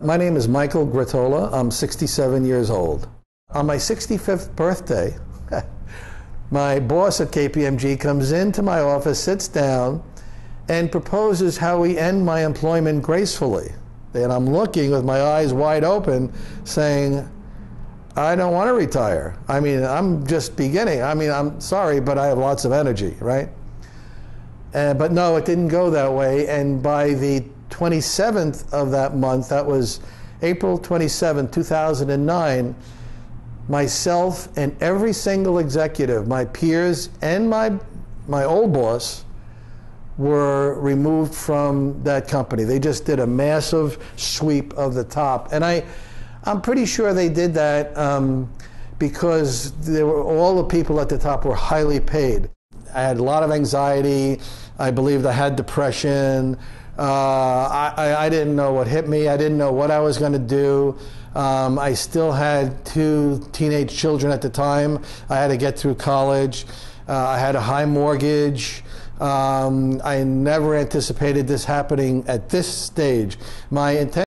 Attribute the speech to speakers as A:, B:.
A: My name is Michael Grottola. I'm 67 years old. On my 65th birthday, my boss at KPMG comes into my office, sits down, and proposes how we end my employment gracefully. And I'm looking with my eyes wide open, saying, I don't want to retire. I mean, I'm just beginning. I mean, I'm sorry, but I have lots of energy, right? Uh, but no, it didn't go that way. And by the 27th of that month, that was April 27, 2009, myself and every single executive, my peers and my, my old boss, were removed from that company. They just did a massive sweep of the top. And I, I'm pretty sure they did that um, because there were, all the people at the top were highly paid. I had a lot of anxiety. I believed I had depression. Uh, I, I, didn't know what hit me. I didn't know what I was going to do. Um, I still had two teenage children at the time. I had to get through college. Uh, I had a high mortgage. Um, I never anticipated this happening at this stage. My intent